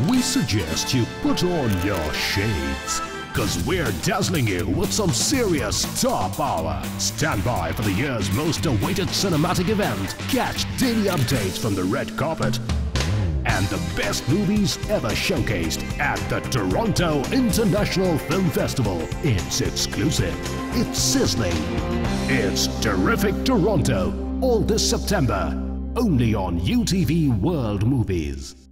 we suggest you put on your shades. Cause we're dazzling you with some serious star power. Stand by for the year's most awaited cinematic event. Catch daily updates from the red carpet and the best movies ever showcased at the Toronto International Film Festival. It's exclusive. It's sizzling. It's Terrific Toronto. All this September. Only on UTV World Movies.